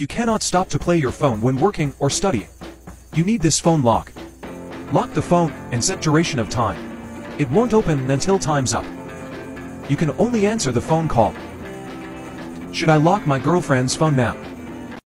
You cannot stop to play your phone when working or studying. You need this phone lock. Lock the phone and set duration of time. It won't open until time's up. You can only answer the phone call. Should I lock my girlfriend's phone now?